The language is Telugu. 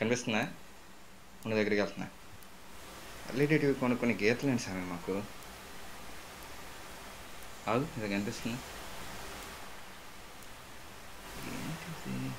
కనిపిస్తుందా? ఉన్న దగ్గరికి వెళ్తున్నా. రిలేటెడ్ కొన్ని కొన్ని గీతలేండి సార్ మాకు? కాదు ఇది కనిపిస్తుంది. ఏంటిది?